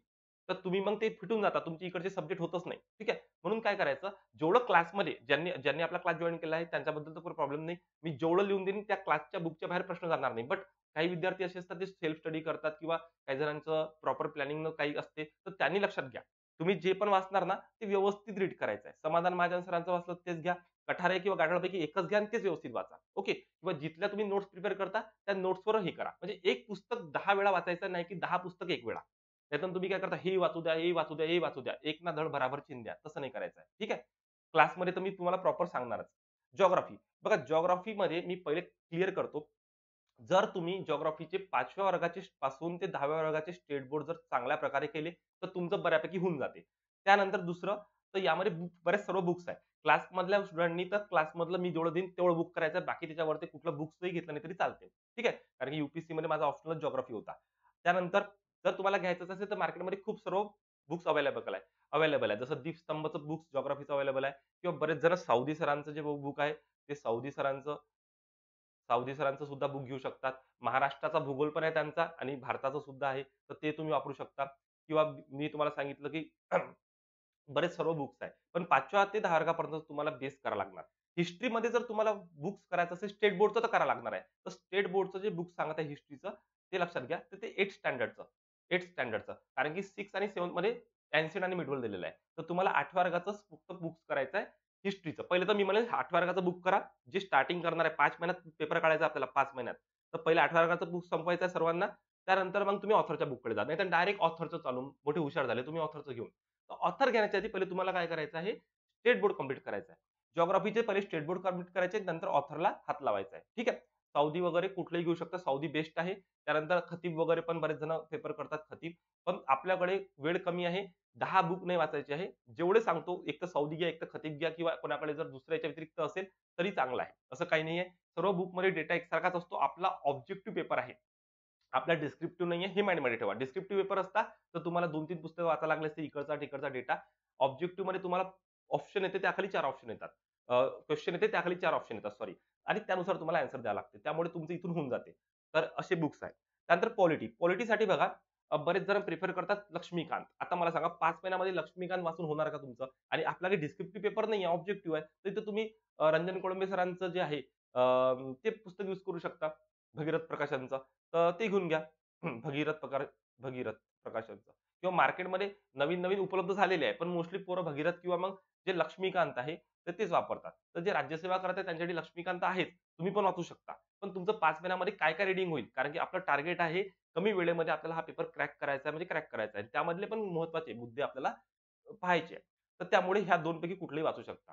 तर तुम्ही मग ते फिटून जाता. तुमची इकडचे सब्जेक्ट होतच नाही. ठीक आहे. म्हणून काय करायचं, जेवढं क्लासमध्ये ज्यांनी ज्यांनी आपला क्लास जॉईन केला आहे त्यांच्याबद्दल तर प्रॉब्लेम नाही. मी जेवढं लिहून देईन त्या क्लासच्या बुकच्या बाहेर प्रश्न जाणार नाही. बट काही विद्यार्थी असे असतात ते सेल्फ स्टडी करतात किंवा काही जणांचं प्रॉपर प्लॅनिंग काही असते, तर त्यांनी लक्षात घ्या. तुम्ही जे पण वाचणार ना, ते व्यवस्थित रीड करायचं आहे. समाधान माझ्या सरांचं वाचलं तेच घ्या. कठारे किंवा गाठाळपैकी एकच घ्या आणि तेच व्यवस्थित वाचा. ओके. किंवा जिथल्या तुम्ही नोट्स प्रिपेअर करता त्या नोट्सवर हे करा. म्हणजे एक पुस्तक दहा वेळा वाचायचं नाही, की दहा पुस्तक एक वेळा. त्यातून तुम्ही काय करता, हे वाचू द्या, हे वाचू द्या, हे वाचू द्या. एक ना धड भराभर द्या तसं नाही करायचं आहे. ठीक आहे. क्लासमध्ये तर मी तुम्हाला प्रॉपर सांगणारच. जिओग्राफी. बघा जिओग्राफीमध्ये मी पहिले क्लिअर करतो. जर तुम्ही जिओग्राफीचे 5व्या वर्गाचे पासून ते 10व्या वर्गाचे स्टेट बोर्ड जर चांगल्या प्रकारे केले, तर तुमचं बऱ्यापैकी होऊन जाते. त्यानंतर दुसरं, तर यामध्ये बुक बरेच सर्व बुक्स आहेत. क्लासमधल्या स्टुडंटनी तर क्लासमधलं मी जेवढं देईन तेवढं बुक करायचं बाकी त्याच्यावरती कुठलं बुक्सही घेतलं नाही तरी चालते. ठीक आहे. कारण की यूपीएससीमध्ये माझा ऑप्शनल जिओग्राफी होता. त्यानंतर जर तुम्हाला घ्यायचं असेल तर मार्केटमध्ये खूप सर्व बुक्स अवेलेबल आहे अवेलेबल आहे. जसं दीपस्तंभचं बुक्स जॉग्राफीचं अवेलेबल आहे किंवा बरेच जण साऊदी सरांचं जे बुक आहे, ते साऊदी सरांचं साऊदी सरांचं सुद्धा बुक घेऊ शकतात. महाराष्ट्राचा भूगोल पण आहे त्यांचा आणि भारताचं सुद्धा आहे. तर ते तुम्ही वापरू शकता किंवा मी तुम्हाला सांगितलं की [CLEARS THROAT] बरेच सर्व बुक्स आहे पण पाचव्या ते दहा वर्गापर्यंत तुम्हाला बेस करावं लागणार. हिस्ट्रीमध्ये जर तुम्हाला बुक्स करायचं असेल स्टेट बोर्डचं तर करावं लागणार आहे. तर स्टेट बोर्डचं जे बुक सांगत आहे हिस्ट्रीचं ते लक्षात घ्या. तर ते एट स्टँडर्डचं एट स्टँडर्डचं कारण की सिक्स आणि सेवनमध्ये एन्शियंट आणि मिडवल दिलेलं आहे. तर तुम्हाला आठव्या वर्गाचं फक्त बुक्स करायचं आहे हिस्ट्रीचं. पहिले तर मी म्हणेल 8व्या वर्गाचं बुक करा. जे स्टार्टिंग करणार आहे पाच महिन्यात पेपर काढायचा आपल्याला पाच महिन्यात. तर पहिले आठव्या वर्गाचं बुक संपवायचं आहे सर्वांना. त्यानंतर मग तुम्ही ऑथरच्या बुककडे जा. नाहीतर डायरेक्ट ऑथरचं चालू मोठे हुशार झाले तुम्ही ऑथरचं घेऊन. तर ऑथर घेण्याच्या आधी पहिले तुम्हाला काय करायचं आहे स्टेट बोर्ड कंप्लीट करायचं आहे. जिओग्राफीचे पहिले स्टेट बोर्ड कंप्लीट करायचे नंतर ऑथरला हात लावायचा आहे. ठीक आहे. सौदी वगैरे कुठलंही घेऊ शकता. साऊदी बेस्ट आहे. त्यानंतर खतीब वगैरे पण बरेच जण पेपर करतात खतीब. पण आपल्याकडे वेळ कमी आहे. दहा बुक नाही वाचायची आहे. जेवढे सांगतो एक तर साऊदी घ्या, एक तर खतीब घ्या किंवा कोणाकडे जर दुसऱ्याच्या व्यतिरिक्त असेल तरी चांगला आहे. असं काही नाही आहे सर्व बुकमध्ये डेटा एकसारखाच असतो. आपला ऑब्जेक्टिव्ह पेपर आहे. आपला डिस्क्रिप्टिव्ह नाहीये हे माइंडमध्ये ठेवा. डिस्क्रिप्टिव्ह पेपर असता तर तुम्हाला 2-3 पुस्तकं वाचायला लागले असते इकडचा तिकडचा डेटा. ऑब्जेक्टिव्हमध्ये तुम्हाला ऑप्शन येते त्याखाली चार ऑप्शन येतात. क्वेश्चन येते त्याखाली चार ऑप्शन येतात सॉरी आणि त्यानुसार तुम्हाला आन्सर द्यावं लागते. त्यामुळे तुमचं इथून होऊन जाते. तर असे बुक्स आहेत. त्यानंतर पॉलिटी. पॉलिटीसाठी बघा बरेच जण प्रिफर करतात लक्ष्मीकांत. आता मला सांगा पाच महिन्यामध्ये लक्ष्मीकांत वाचून होणार का तुमचं? आणि आपल्याकडे डिस्क्रिप्टिव्ह पेपर नाही आहे ऑब्जेक्टिव्ह आहे. तर इथं तुम्ही रंजन कोळंबे सरांचं जे आहे ते पुस्तक यूज करू शकता. भगीरथ प्रकाशांचं तर ते घेऊन घ्या. [CLEARS THROAT] भगीरथ प्रकार भगीरथ प्रकाशांचं किंवा मार्केटमध्ये नवीन-नवीन उपलब्ध झालेले आहे. पण मोस्टली पोरं भगीरथ किंवा मग जे लक्ष्मीकांत आहे तर तेच वापरतात. तर जे राज्यसेवा करत आहेत त्यांच्यासाठी लक्ष्मीकांत आहेत तुम्ही पण वाचू शकता. पण तुमचं पाच महिन्यामध्ये काय-काय रीडिंग होईल? कारण की आपलं टार्गेट आहे कमी वेळेमध्ये आपल्याला हा पेपर क्रॅक करायचा आहे म्हणजे क्रॅक करायचा आहे. त्यामधले पण महत्त्वाचे मुद्दे आपल्याला पाहायचे तर त्यामुळे ह्या 2 पैकी वाचू शकता.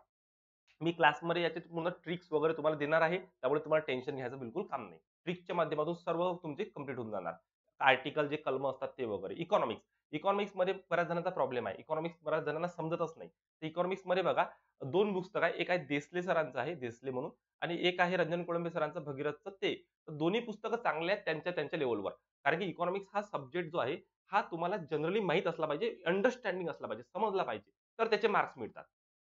मी क्लासमध्ये याचे पूर्ण ट्रिक्स वगैरे तुम्हाला देणार आहे. त्यामुळे तुम्हाला टेन्शन घ्यायचं बिलकुल काम नाही. ट्रिक्सच्या माध्यमातून सर्व तुमचे कंप्लीट होऊन जाणार. आर्टिकल जे कलम असतात ते वगैरे. इकॉनॉमिक्स. इकॉनॉमिक्समध्ये बऱ्याच जणांचा प्रॉब्लेम आहे. इकॉनॉमिक्स बऱ्याच जणांना समजतच नाही. तर इकॉनॉमिक्समध्ये बघा दोन पुस्तक आहे. एक आहे देसले सरांचं आहे, देसले म्हणून आणि एक आहे रंजन कोळंबे सरांचं भगीरथचं ते. तर दोन्ही पुस्तकं चांगले आहेत त्यांच्या त्यांच्या लेवलवर कारण की इकॉनॉमिक्स हा सब्जेक्ट जो आहे, हा तुम्हाला जनरली माहीत असला पाहिजे, अंडरस्टँडिंग असला पाहिजे, समजला पाहिजे. तर त्याचे मार्क्स मिळतात.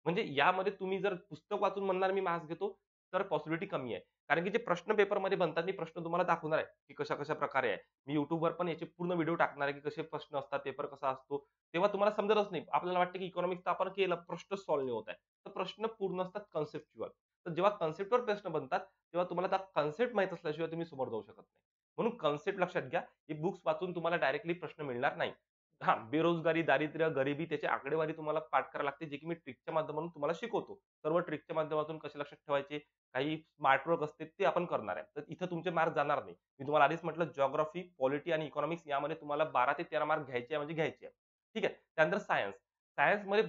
म्हणजे यामध्ये तुम्ही जर पुस्तक वाचून म्हणणार मी मार्क्स घेतो, तर पॉसिबिलिटी कमी आहे. कारण की जे प्रश्न पेपरमध्ये बनतात मी प्रश्न तुम्हाला दाखवणार आहे, की कशा-कशा प्रकारे आहे. मी युट्यूबवर पण याचे पूर्ण व्हिडिओ टाकणार आहे, की कसे प्रश्न असतात, पेपर कसा असतो. तेव्हा तुम्हाला समजतच नाही. आपल्याला वाटतं की इकॉनॉमिक्स आपण केलं, प्रश्न सॉल्व्ह नाही होत आहे. तर प्रश्न पूर्ण असतात कन्सेप्च्युअल. तर जेव्हा कन्सेप्टवर प्रश्न बनतात, तेव्हा तुम्हाला त्या कन्सेप्ट माहीत असल्याशिवाय तुम्ही समोर जाऊ शकत नाही. म्हणून कन्सेप्ट लक्षात घ्या. ही बुक्स वाचून तुम्हाला डायरेक्टली प्रश्न मिळणार नाही. हा बेरोजगारी, दारिद्र्य, गरिबी त्याची आकडेवारी तुम्हाला पाठ करावी लागते, जे की मी ट्रिकच्या माध्यमातून तुम्हाला शिकवतो. सर्व ट्रिकच्या माध्यमातून कसे लक्षात ठेवायचे, काही स्मार्ट वर्क असते ते आपण करणार आहे. तर इथं तुमचे मार्क जाणार नाही. मी तुम्हाला आधीच म्हटलं जॉग्राफी पॉलिटी आणि इकॉनॉमिक्स यामध्ये तुम्हाला 12 ते 13 मार्क घ्यायचे म्हणजे घ्यायचे आहे. ठीक आहे. त्यानंतर सायन्स. सायन्समध्ये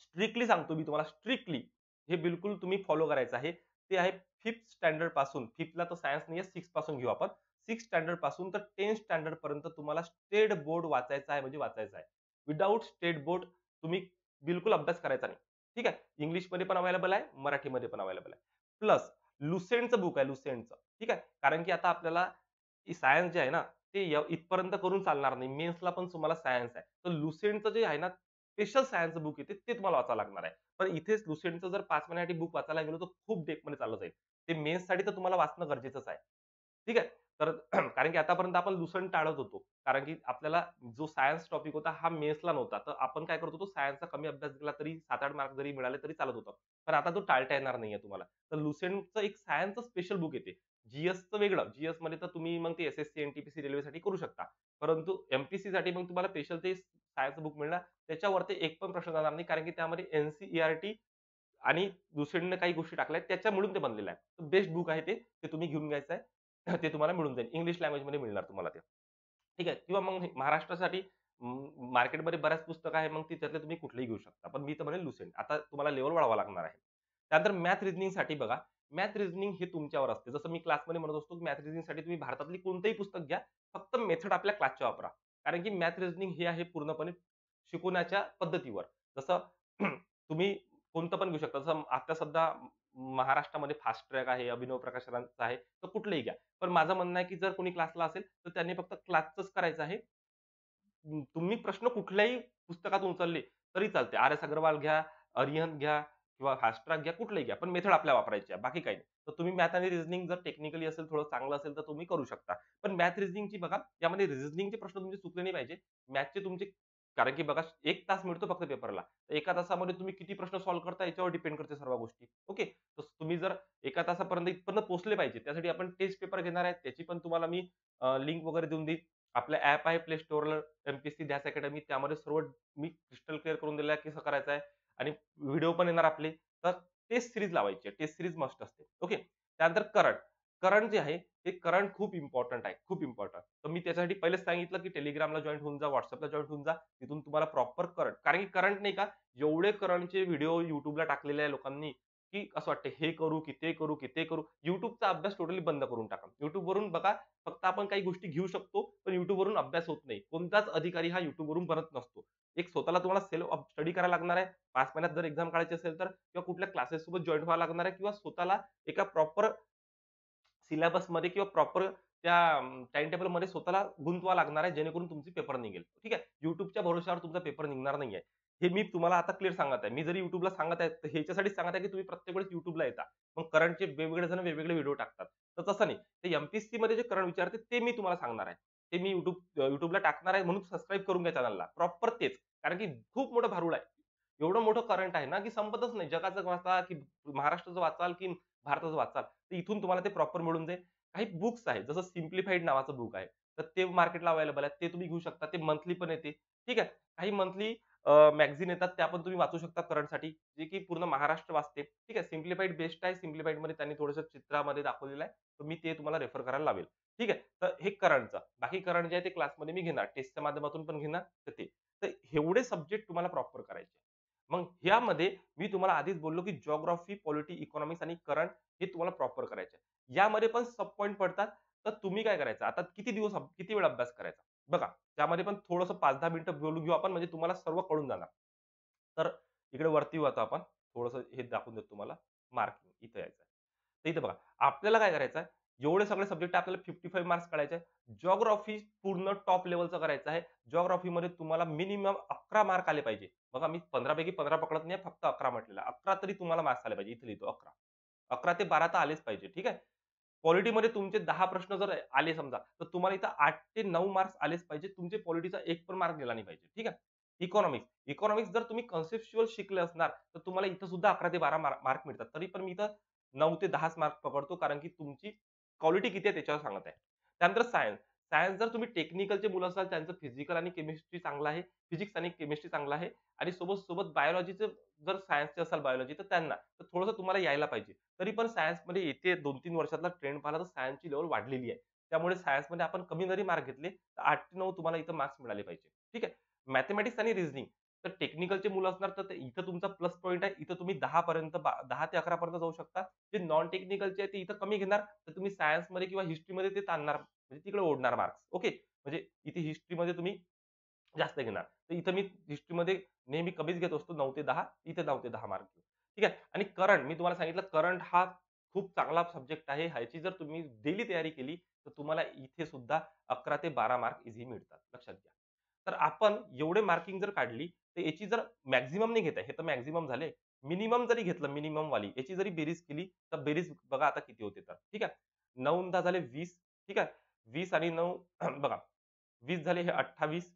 स्ट्रिक्टली सांगतो मी तुम्हाला स्ट्रिक्टली हे बिलकुल तुम्ही फॉलो करायचं आहे. ते आहे फिफ्थ स्टँडर्डपासून फिफ्थला तर सायन्स नाहीये सिक्सपासून घेऊ आपण. सिक्स स्टँडर्डपासून तर 10th स्टँडर्ड पर्यंत तुम्हाला स्टेट बोर्ड वाचायचा आहे म्हणजे वाचायचा आहे. विदाउट स्टेट बोर्ड तुम्ही बिलकुल अभ्यास करायचा नाही. ठीक आहे. इंग्लिशमध्ये पण अवेलेबल आहे, मराठीमध्ये पण अवेलेबल आहे. प्लस लुसेंटचं बुक आहे लुसेंटचं. ठीक आहे. कारण की आता आपल्याला सायन्स जे आहे ना, ते य इथपर्यंत करून चालणार नाही. मेन्सला पण तुम्हाला सायन्स आहे. तर लुसेंटचं जे आहे ना, स्पेशल सायन्सचं बुक येते ते तुम्हाला वाचावं लागणार आहे. पण इथेच लुसेंटचं जर पाच महिन्यासाठी बुक वाचायला गेलो तर खूप डेपमध्ये चाललं जाईल. ते मेन्ससाठी तर तुम्हाला वाचणं गरजेचंच आहे. ठीक आहे. तर [CLEARS THROAT] कारण की आतापर्यंत आपण लुसन टाळत होतो. कारण की आपल्याला जो सायन्स टॉपिक होता हा मेन्सला नव्हता. तर आपण काय करत होतो सायन्सचा कमी अभ्यास केला तरी 7-8 मार्क जरी मिळाले तरी चालत होतं. पण आता तो टाळता येणार नाहीये तुम्हाला. तर लुसेंटचं एक सायन्सचं स्पेशल बुक येते. जीएसचं वेगळं. जीएसमध्ये तर तुम्ही मग ते एस-एस-सी, एन-टी-पी-सी रेल्वेसाठी करू शकता. परंतु एमपीसी साठी मग तुम्हाला स्पेशल ते सायन्स बुक मिळणार. त्याच्यावरती एक पण प्रश्न जाणार नाही. कारण की त्यामध्ये एनसीईआरटी आणि लुसेंटने काही गोष्टी टाकल्या आहेत ते बनलेलं आहे. बेस्ट बुक आहे ते. ते तुम्ही घेऊन घ्यायचं आहे. ते तुम्हाला मिळून जाईल. इंग्लिश लँग्वेजमध्ये मिळणार तुम्हाला ते. ठीक आहे. किंवा मग महाराष्ट्रासाठी मार्केटमध्ये बऱ्याच पुस्तकं आहे. मग त्याच्यातले तुम्ही कुठलेही घेऊ शकता. पण मी तर म्हणेल लुसेंट. आता तुम्हाला लेव्हल वाढवा लागणार आहे. त्यानंतर मॅथ रिझनिंगसाठी बघा. मॅथ रिझनिंग हे तुमच्यावर असते. जसं मी क्लासमध्ये म्हणत असतो, मॅथ रिझनिंगसाठी तुम्ही भारतातली कोणतंही पुस्तक घ्या. फक्त मेथड आपल्या क्लासच्या वापरा. कारण की मॅथ रिझनिंग हे आहे पूर्णपणे शिकवण्याच्या पद्धतीवर. जसं [CLEARS THROAT] तुम्ही कोणतं पण घेऊ शकता. जसं आता सध्या महाराष्ट्रामध्ये फास्ट ट्रॅक आहे, अभिनव प्रकाश आहे. तर कुठलंही घ्या. पण माझं म्हणणं आहे की जर कोणी क्लासला असेल तर त्यांनी फक्त क्लासच करायचं आहे. तुम्ही प्रश्न कुठल्याही पुस्तकातून उचलले तरी चालते. आर. एस. अग्रवाल घ्या, अरिहंत घ्या किंवा फास्ट ट्रॅक घ्या, कुठलंही घ्या. पण मेथड आपल्याला वापरायची आहे. बाकी काही नाही. तर तुम्ही मॅथ आणि रिझनिंग जर टेक्निकली असेल, थोडं चांगलं असेल, तर तुम्ही करू शकता. पण मॅथ रिझनिंगची बघा, यामध्ये रिझनिंगचे प्रश्न तुमचे चुकले नाही पाहिजे. मॅथचे तुमचे कारण की बघा एक तास मिळतो फक्त पेपरला. एका तासामध्ये तुम्ही किती प्रश्न सॉल्व्ह करता याच्यावर डिपेंड करते सर्व गोष्टी. ओके. तर तुम्ही जर एका तासापर्यंत इथपर्यंत पोहोचले पाहिजे. त्यासाठी आपण टेस्ट पेपर घेणार आहे. त्याची पण तुम्हाला मी लिंक वगैरे देऊन देईन. आपलं ॲप आहे प्ले स्टोअरला एमपीएससी ध्यास अकॅडमी. त्यामध्ये सर्व मी क्रिस्टल क्लिअर करून दिलेलं आहे कसं करायचं आहे आणि व्हिडिओ पण येणार आपले. तर टेस्ट सिरीज लावायची टेस्ट सीरीज मस्ट असते. ओके. त्यानंतर करंट. करंट जे आहे, ते करंट खूप इम्पॉर्टंट आहे. खूप इम्पॉर्टंट तर मी त्याच्यासाठी पहिलेच सांगितलं, की टेलिग्रामला जॉईन होऊन जा, व्हॉट्सअपला जॉईन होऊन जा. तिथून तुम्हाला प्रॉपर करंट कारण की करंट नाही का, एवढे करंटचे व्हिडिओ युट्यूबला टाकलेले आहे लोकांनी, की असं वाटतं हे करू की ते करू की ते करू. युट्यूबचा अभ्यास टोटली बंद करून टाका. युट्यूबवरून बघा, फक्त आपण काही गोष्टी घेऊ शकतो, पण युट्यूबवरून अभ्यास होत नाही. कोणताच अधिकारी हा युट्यूबवरून बनत नसतो. एक स्वतःला तुम्हाला सेल्फ स्टडी करायला लागणार आहे. पाच महिन्यात जर एक्झाम काढायची असेल तर किंवा कुठल्या क्लासेस सोबत जॉईन व्हावं लागणार आहे किंवा स्वतःला एका प्रॉपर सिलेबसमध्ये किंवा प्रॉपर त्या टाईम टेबलमध्ये स्वतःला गुंतवा लागणार आहे, जेणेकरून तुमचे पेपर निघेल. ठीक आहे. युट्यूबच्या भरोश्यावर तुमचा पेपर निघणार नाही आहे हे मी तुम्हाला आता क्लिअर सांगत आहे. मी जरी युट्यूबला सांगत आहे, तर ह्याच्यासाठी सांगत आहे, की तुम्ही प्रत्येक वेळेस युट्यूबला येता. मग करंटचे वेगवेगळे जण वेगवेगळे व्हिडिओ टाकतात. तर तसं नाही. ते एम-पी-एस-सीमध्ये जे करंट विचारते ते मी तुम्हाला सांगणार आहे. ते मी युट्यूब युट्यूबला टाकणार आहे म्हणून सबस्क्राईब करून घ्या चॅनलला. प्रॉपर तेच. कारण की खूप मोठं भारूड आहे. एवढं मोठं करंट आहे ना, की संपतच नाही. जगाचं वाचा, की महाराष्ट्राचं वाचाल, की भारतात वाचाल, तर इथून तुम्हाला ते प्रॉपर मिळून जाईल. काही बुक्स आहेत, जसं सिम्प्लिफाईड नावाचं बुक आहे. तर ते मार्केटला अवेलेबल आहे. ते तुम्ही घेऊ शकता. ते मंथली पण येते. ठीक आहे. काही मंथली मॅगझिन येतात, त्या पण तुम्ही वाचू शकता करंटसाठी, जे की पूर्ण महाराष्ट्र वाचते. ठीक आहे. सिम्प्लिफाईड बेस्ट आहे. सिम्प्लिफाईडमध्ये त्यांनी थोडंसं चित्रामध्ये दाखवलेलं आहे. तर मी ते तुम्हाला रेफर करायला लावेल. ठीक आहे. तर हे करंटचं. बाकी करंट जे आहे ते क्लासमध्ये मी घेणार. टेस्टच्या माध्यमातून पण घेणार, तर ते. तर एवढे सब्जेक्ट तुम्हाला प्रॉपर करायचे. मग ह्यामध्ये मी तुम्हाला आधीच बोललो, की जॉग्रॉफी पॉलिटी, इकॉनॉमिक्स आणि करंट हे तुम्हाला प्रॉपर करायचे आहे. यामध्ये पण सब पॉईंट पडतात. तर तुम्ही काय करायचं, आता किती दिवस किती वेळ अभ्यास करायचा? बघा, त्यामध्ये पण थोडंसं 5-10 मिनिटं बोलून घेऊ आपण, म्हणजे तुम्हाला सर्व कळून जाणार. तर इकडे वरती येऊ आता आपण. थोडंसं हे दाखवून देतो तुम्हाला. मार्किंग इथं यायचं आहे. तर इथं बघा, आपल्याला काय करायचं आहे, एवढे सगळे सब्जेक्ट आपल्याला 55 मार्क्स काढायचे जॉग्रॉफी पूर्ण टॉप लेवलचं करायचं आहे. जिओग्राफीमध्ये तुम्हाला मिनिमम 11 मार्क आले पाहिजे. बघा, मी 15 पैकी 15 पकडत नाही, फक्त अकरा म्हटलेला अकरा तरी तुम्हाला मार्क्स आले पाहिजे. इथे लिहितो 11. 11 ते 12 तर आलेच पाहिजे. ठीक आहे. पॉलिटीमध्ये तुमचे दहा प्रश्न जर आले समजा, तर तुम्हाला इथं आठ ते नऊ मार्क्स आलेच पाहिजे. तुमचे पॉलिटीचा एक पण मार्क गेला नाही पाहिजे. ठीक आहे. इकॉनॉमिक्स. इकॉनॉमिक्स जर तुम्ही कन्सेप्च्युअल शिकले असणार, तर तुम्हाला इथं सुद्धा 11 ते 12 मार्क मिळतात. तरी पण मी इथं नऊ ते 10च मार्क पकडतो, कारण की तुमची क्वालिटी किती आहे त्याच्यावर सांगत आहे. त्यानंतर सायन्स. सायन्स जर तुम्ही टेक्निकलचे मुलं असाल, त्यांचं फिजिकल आणि केमिस्ट्री चांगलं आहे. फिजिक्स आणि केमिस्ट्री चांगलं आहे आणि सोबत-सोबत बायोलॉजीचं जर सायन्सचे असाल बायोलॉजी, तर त्यांना. तर थोडंसं तुम्हाला यायला पाहिजे. तरी पण सायन्समध्ये म्हणजे येते 2-3 वर्षातला ट्रेंड पाहिला तर सायन्सची लेवल वाढलेली आहे. त्यामुळे सायन्समध्ये आपण कमी जरी मार्क घेतले, तर आठ ते नऊ तुम्हाला इथं मार्क्स मिळाले पाहिजे. ठीक आहे. मॅथेमॅटिक्स आणि रिझनिंग. तर टेक्निकलचे मुलं असणार, तर इथं तुमचा प्लस पॉईंट आहे. इथं तुम्ही दहा पर्यंत दहा ते 11 पर्यंत जाऊ शकता. जे नॉन टेक्निकलचे आहे, ते इथं कमी घेणार. तर तुम्ही सायन्समध्ये किंवा हिस्ट्रीमध्ये ते ताणणार, म्हणजे तिकडे ओढणार मार्क्स. ओके. म्हणजे इथे हिस्ट्रीमध्ये तुम्ही जास्त घेणार. तर इथं मी हिस्ट्रीमध्ये नेहमी कमीच घेत असतो नऊ ते दहा इथे नऊ ते दहा मार्क ठीक आहे. आणि करंट मी तुम्हाला सांगितलं करंट हा खूप चांगला सब्जेक्ट आहे. ह्याची जर तुम्ही डेली तयारी केली, तर तुम्हाला इथे सुद्धा 11 ते 12 मार्क इझी मिळतात. लक्षात घ्या. तर आपण एवढे मार्किंग जर काढली, तर याची जर मॅक्झिमम नाही घेत आहे, हे तर मॅक्झिमम झाले. मिनिमम जरी घेतलं मिनिमम वाली, याची जरी बेरीज केली, तर बेरीज बघा आता किती होते तर. ठीक आहे. 9 10 झाले वीस ठीक आहे. वीस आणि नऊ [CLEARS THROAT] बघा वीस झाले हे अठ्ठावीस.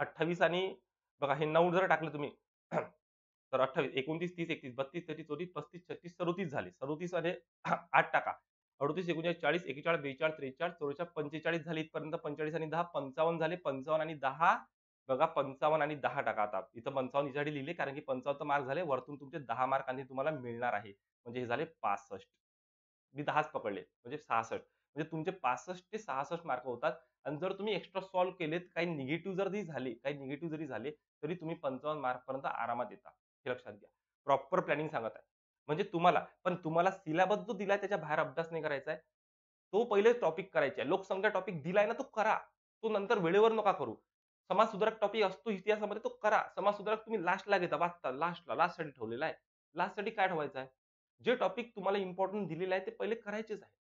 अठ्ठावीस आणि बघा हे नऊ जर टाकलं तुम्ही [CLEARS THROAT] तर अठ्ठावीस एकोणतीस तीस एकतीस बत्तीस तेहतीस चौतीस पस्तीस छत्तीस सदोतीस झाले. सदोतीस आणि [CLEARS THROAT] आठ टाका. अडोतीस एकोणचाळीस चाळीस एकेचाळीस बेचाळीस त्रेचाळीस चौरेचाळ पंचेचाळीस झाले इथपर्यंत पंचेचाळीस आणि दहा पंचावन्न झाले पंचावन्न आणि दहा. बघा पंचावन्न आणि दहा टाका आता. इथं पंचावन्न यासाठी लिहिले कारण की पंचावन्न मार्क झाले वरतून तुमचे दहा मार्क आणि तुम्हाला मिळणार आहे. म्हणजे हे झाले पासष्ट. मी दहाच पकडले म्हणजे सहासष्ट. म्हणजे तुमचे 65 ते 66 मार्क होतात आणि जर तुम्ही एक्स्ट्रा सॉल्व्ह केलेत, काही निगेटिव्ह जरी झाले, काही निगेटिव्ह जरी झाले, तरी तुम्ही 55 मार्कपर्यंत आरामात येता. हे लक्षात घ्या. प्रॉपर प्लॅनिंग सांगत आहे. म्हणजे तुम्हाला पण तुम्हाला सिलेबस जो दिलाय त्याच्या बाहेर अभ्यास नाही करायचा आहे. तो पहिले टॉपिक करायचा आहे. लोकसंख्या टॉपिक दिलाय ना, तो करा. तो नंतर वेळेवर नका करू. समाजसुधारक टॉपिक असतो इतिहासामध्ये, तो करा. समाजसुधारक तुम्ही लास्टला घेता, वाचता लास्टला, लास्टसाठी ठेवलेला आहे. लास्टसाठी काय ठेवायचं आहे? जे टॉपिक तुम्हाला इम्पॉर्टंट दिलेलं आहे, ते पहिले करायचेच आहे.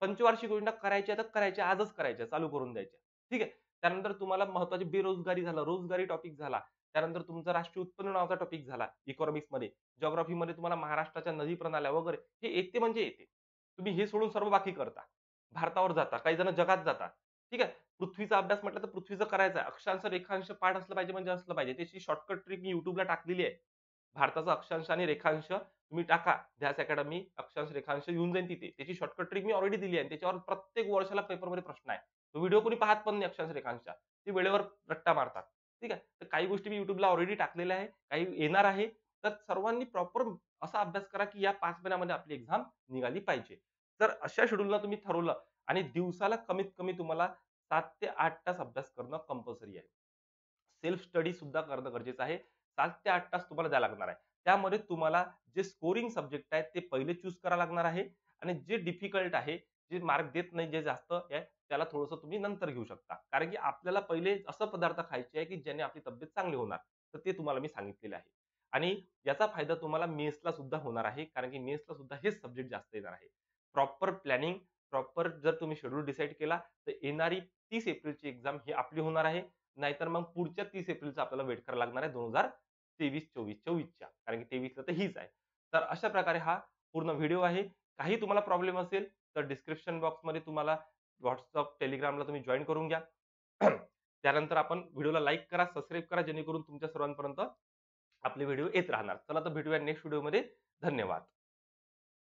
पंचवार्षिक योजना करायच्या तर करायच्या, आजच करायच्या, चालू करून द्यायच्या. ठीक आहे. त्यानंतर तुम्हाला महत्वाची बेरोजगारी झाला रोजगारी टॉपिक झाला. त्यानंतर तुमचा राष्ट्रीय उत्पन्न नावाचा टॉपिक झाला इकॉनॉमिक्स इकॉनॉमिक्समध्ये. जिओग्राफीमध्ये तुम्हाला महाराष्ट्राच्या नदी प्रणाल्या वगैरे हे येते म्हणजे येते. तुम्ही हे सोडून सर्व बाकी करता. भारतावर जाता, काही जण जगात जाता. ठीक आहे. पृथ्वीचा अभ्यास म्हटलं तर पृथ्वीचं करायचं आहे. अक्षांश, रेखांश पाठ असलं पाहिजे म्हणजे असलं पाहिजे. त्याची शॉर्टकट ट्रिक मी युट्यूबला टाकलेली आहे. भारताचा अक्षांश आणि रेखांश तुम्ही टाका. ध्यास अकॅडमी अक्षांश, रेखांश येऊन जाईल तिथे. त्याची शॉर्टकट ट्रिक मी ऑलरेडी दिली आहे. त्याच्यावर प्रत्येक वर्षाला पेपरमध्ये प्रश्न आहे. तो व्हिडिओ कोणी पाहत पण नाही अक्षांश, रेखांशचा. ते वेळेवर रट्टा मारतात. ठीक आहे. तर काही गोष्टी मी युट्यूबला ऑलरेडी टाकलेल्या आहे. काही येणार आहे. तर सर्वांनी प्रॉपर असा अभ्यास करा, की या पाच महिन्यामध्ये आपली एक्झाम निघाली पाहिजे. तर अशा शेड्यूलला तुम्ही ठरवलं आणि दिवसाला कमीत कमी तुम्हाला सात ते आठ तास अभ्यास करणं कंपल्सरी आहे. सेल्फ स्टडी सुद्धा करणं गरजेचं आहे. सात ते आठ तास तुम्हाला द्यावं लागणार आहे. त्यामध्ये तुम्हाला जे स्कोरिंग सब्जेक्ट आहेत ते पहिले चूज करावं लागणार आहे आणि जे डिफिकल्ट आहे, जे मार्क देत नाही, जे जास्त आहे, त्याला थोडंसं तुम्ही नंतर घेऊ शकता. कारण की आपल्याला पहिले असं पदार्थ खायचे आहे, की ज्याने आपली तब्येत चांगली होणार. तर ते तुम्हाला मी सांगितलेलं आहे. आणि याचा फायदा तुम्हाला मेन्सला सुद्धा होणार आहे. कारण की मेन्सला सुद्धा हेच सब्जेक्ट जास्त येणार आहे. प्रॉपर प्लॅनिंग, प्रॉपर जर तुम्ही शेड्यूल डिसाईड केला, तर येणारी तीस एप्रिलची एक्झाम ही आपली होणार आहे. नाहीतर मग पुढच्या तीस एप्रिलचा आपल्याला वेट करायला लागणार आहे 2023-24 24च्या. कारण की 23ला तर हीच आहे. तर अशा प्रकारे हा पूर्ण व्हिडिओ आहे. काही तुम्हाला प्रॉब्लेम असेल तर डिस्क्रिप्शन बॉक्समध्ये तुम्हाला व्हॉट्सअप टेलिग्रामला तुम्ही जॉईन करून घ्या. त्यानंतर आपण व्हिडिओला लाईक करा, सबस्क्राईब करा जेणेकरून तुमच्या सर्वांपर्यंत आपले व्हिडिओ येत राहणार. चला तर भेटूया नेक्स्ट व्हिडिओमध्ये. धन्यवाद.